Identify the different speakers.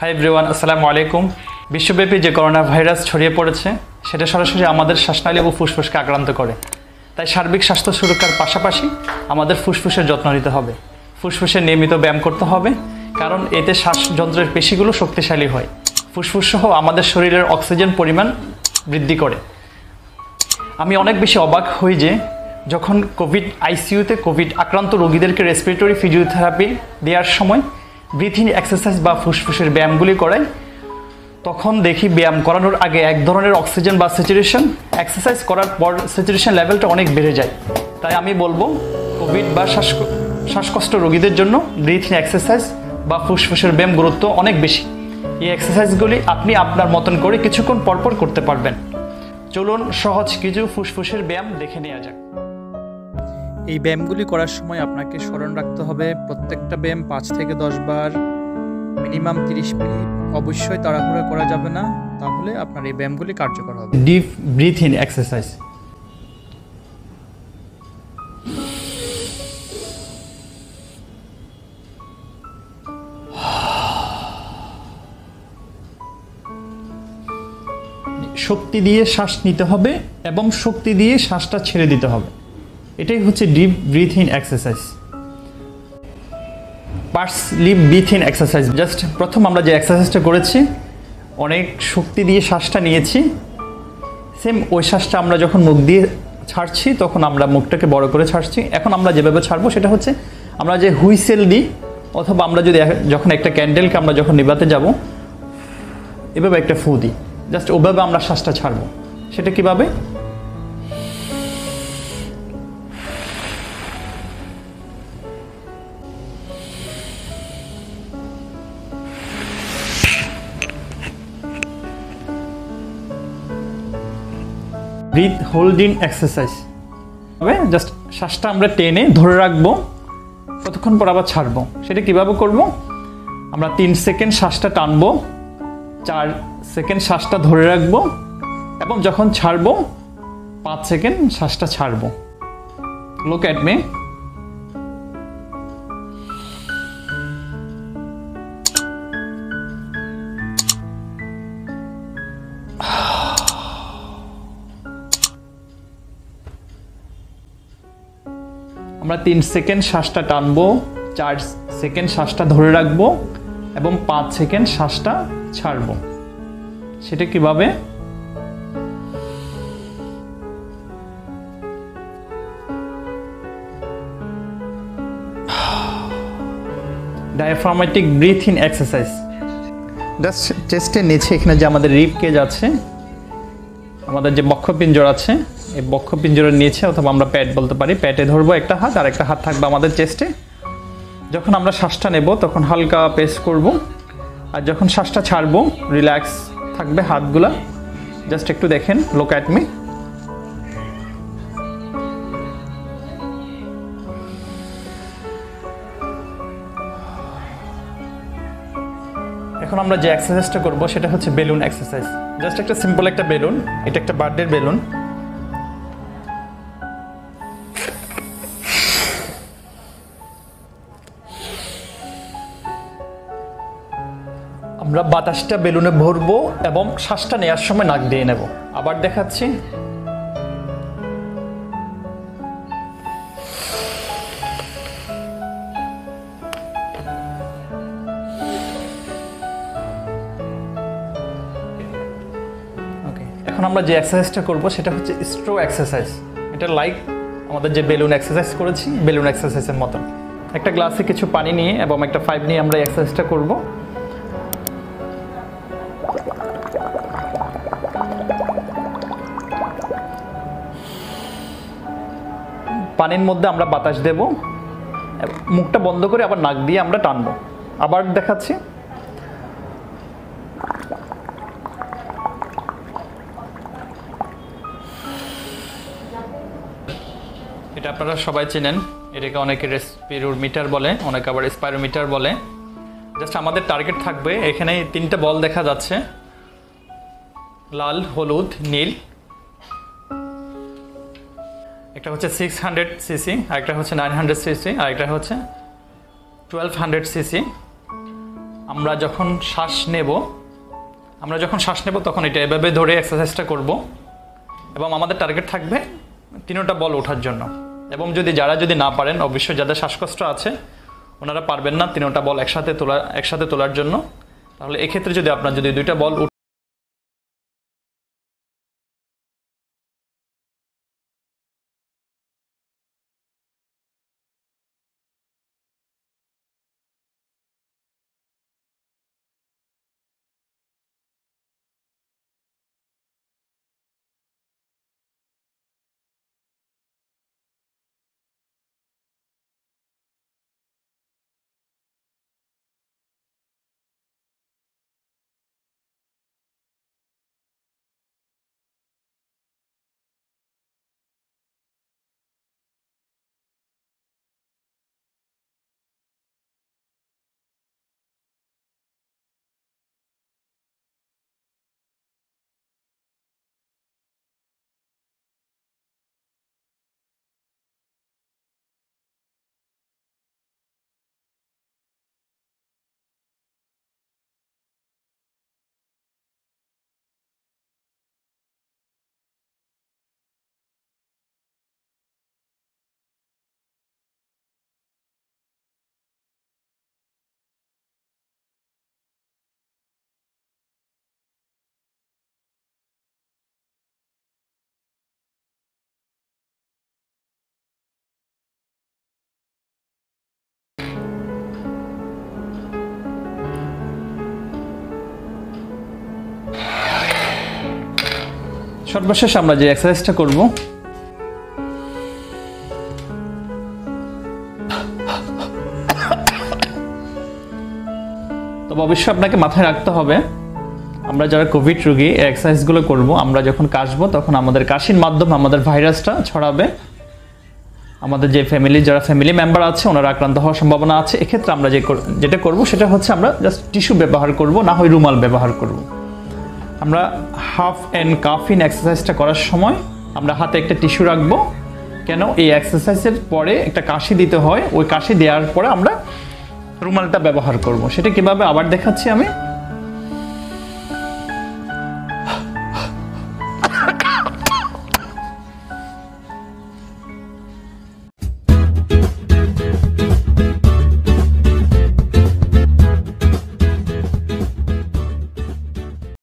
Speaker 1: Hi everyone আসসালামু আলাইকুম বিশ্বব্যাপী যে করোনা ভাইরাস ছড়িয়ে পড়েছে, সেটা সরাসরি আমাদের শ্বাসনালী ও ফুসফুসকে আক্রান্ত করে। তাই সার্বিক স্বাস্থ্য সুরক্ষার পাশাপাশি আমাদের ফুসফুসের যত্ন নিতে হবে। ফুসফুসের নিয়মিত ব্যায়াম করতে হবে, কারণ এতে শ্বাসযন্ত্রের পেশিগুলো শক্তিশালী হয়। ফুসফুস সহ আমাদের শরীরের অক্সিজেন পরিমাণ বৃদ্ধি করে। আমি অনেক বেশি অবাক হই যে, যখন কোভিড আইসিইউতে কোভিড আক্রান্ত রোগীদেরকে রেসপিরেটরি ফিজিওথেরাপি দেওয়ার সময় ব্রিথিং এক্সারসাইজ বা ফুসফুসের ব্যায়ামগুলি করাই। তখন দেখি ব্যায়াম করানোর আগে এক ধরনের অক্সিজেন বা স্যাচুরেশন এক্সারসাইজ করার পর স্যাচুরেশন লেভেলটা অনেক বেড়ে যায়। তাই আমি বলব কোভিড বা শ্বাস শ্বাসকষ্ট রোগীদের জন্য ব্রিথিং এক্সারসাইজ বা ফুসফুসের ব্যায়াম গুরুত্ব অনেক বেশি। এই এক্সারসাইজগুলি আপনি আপনার মতন করে কিছুক্ষণ পরপর করতে পারবেন। চলুন সহজ কিছু ফুসফুসের ব্যায়াম দেখে নেওয়া যাক।
Speaker 2: এই ব্যায়ামগুলি করার সময় আপনাকে স্মরণ রাখতে হবে। প্রত্যেকটা ব্যায়াম পাঁচ থেকে দশ বার, মিনিমাম তিরিশ মিনিট। অবশ্যই তাড়াহুড়া করা যাবে না, তাহলে আপনার এই ব্যায়ামগুলি কার্যকর হবে।
Speaker 1: ডিপ ব্রিথ এক্সারসাইজ শক্তি দিয়ে শ্বাস নিতে হবে এবং শক্তি দিয়ে শ্বাসটা ছেড়ে দিতে হবে। এটাই হচ্ছে deep breath exercise purse lip breath exercise just প্রথম আমরা যে এক্সারসাইজটা করেছি, অনেক শক্তি দিয়ে শ্বাসটা নিয়েছি। সেম ওই শ্বাসটা আমরা যখন মুখ দিয়ে ছাড়ছি, তখন আমরা মুখটাকে বড় করে ছাড়ছি। এখন আমরা যেভাবে ছাড়বো, সেটা হচ্ছে আমরা যে হুইসেল দিই, অথবা আমরা যদি যখন একটা ক্যান্ডেলকে আমরা যখন নিবাতে যাব, এভাবে একটা ফু দিই। জাস্ট ওভাবে আমরা শ্বাসটা ছাড়বো। সেটা কীভাবে? ব্রিথ হোল্ডিং এক্সারসাইজ তবে জাস্ট শ্বাসটা আমরা টেনে ধরে রাখব কতক্ষণ পর আবার ছাড়বো। সেটা কীভাবে করব? আমরা তিন সেকেন্ড শ্বাসটা টানবো, চার সেকেন্ড শ্বাসটা ধরে রাখব, এবং যখন ছাড়বো, পাঁচ সেকেন্ড শ্বাসটা ছাড়বো। লোক অ্যাট মে আমরা তিন সেকেন্ড শ্বাসটা টানবো, চার সেকেন্ড শ্বাসটা ধরে রাখব এবং পাঁচ সেকেন্ড শ্বাসটা ছাড়বো। সেটা কীভাবে? ডায়াফ্রামেটিক ব্রিথ এক্সারসাইজ জাস্ট চেস্টের নিচে এখানে যে আমাদের রিপ কেজ আছে, আমাদের যে বক্ষপিঞ্জর আছে এই বক্ষপিঞ্জরের নিচে অথবা আমরা প্যাড বলতে পারি। প্যাটে ধরবো একটা হাত, আর একটা হাত থাকবে আমাদের চেস্টে। যখন আমরা শ্বাসটা নেব, তখন হালকা পেস করব। আর যখন শ্বাসটা ছাড়বো, রিল্যাক্স থাকবে হাতগুলা। জাস্ট একটু দেখেন লোক অ্যাট মি এখন আমরা যে এক্সারসাইজটা করব, সেটা হচ্ছে বেলুন এক্সারসাইজ জাস্ট একটা সিম্পল একটা বেলুন, এটা একটা বার্থডের বেলুন। আমরা বাতাসটা বেলুনে ভরবো এবং শ্বাসটা নেওয়ার সময় নাক দিয়ে নেব। আবার দেখাচ্ছি। এখন আমরা যে এক্সারসাইজটা করব, সেটা হচ্ছে স্ট্রো এক্সারসাইজ এটা লাইক আমাদের যে বেলুন এক্সারসাইজ করেছি, বেলুন এক্সারসাইজের মতন। একটা গ্লাসে কিছু পানি নিয়ে এবং একটা ফাইভ নিয়ে আমরা এক্সারসাইজটা করব। পানির মধ্যে আমরা বাতাস দেব, মুখটা বন্ধ করে আবার নাক দিয়ে আমরা টানবো। আবার দেখাচ্ছি। এটা আপনারা সবাই চেনেন, এটাকে অনেকে রেসপিরোমিটার বলে, অনেকে আবার স্পাইরোমিটার বলে। জাস্ট আমাদের টার্গেট থাকবে এখানে তিনটা বল দেখা যাচ্ছে। লাল, হলুদ, নীল। একটা হচ্ছে সিক্স হান্ড্রেড সিসি আরেকটা হচ্ছে নাইন হান্ড্রেড সিসি আরেকটা হচ্ছে টুয়েলভ হান্ড্রেড সিসি আমরা যখন শ্বাস নেব, আমরা যখন শ্বাস নেব তখন এটা এভাবে ধরে এক্সারসাইজটা করব এবং আমাদের টার্গেট থাকবে তিনোটা বল ওঠার জন্য। এবং যদি যারা যদি না পারেন, অবশ্যই যাদের শ্বাসকষ্ট আছে, ওনারা পারবেন না তিনোটা বল একসাথে তোলা, একসাথে তোলার জন্য। তাহলে এক্ষেত্রে যদি আপনার যদি দুইটা বল সর্বশেষ আমরা যে এক্সারসাইজটা করব। তবে অবশ্যই আপনাকে মাথায় রাখতে হবে, আমরা যারা কোভিড রোগী, এই এক্সারসাইজগুলো করব, আমরা যখন কাশবো, তখন আমাদের কাশির মাধ্যমে আমাদের ভাইরাসটা ছড়াবে। আমাদের যে ফ্যামিলি যারা ফ্যামিলি মেম্বার আছে, ওনারা আক্রান্ত হওয়ার সম্ভাবনা আছে। এক্ষেত্রে আমরা যে যেটা করব, সেটা হচ্ছে আমরা জাস্ট টিস্যু ব্যবহার করব, না হয় রুমাল ব্যবহার করব। আমরা হাফ অ্যান্ড কাফিন এক্সারসাইজটা করার সময় আমরা হাতে একটা টিস্যু রাখব। কেন? এই এক্সারসাইজের পরে একটা কাশি দিতে হয়। ওই কাশি দেওয়ার পরে আমরা রুমালটা ব্যবহার করব। সেটা কীভাবে? আবার দেখাচ্ছি আমি।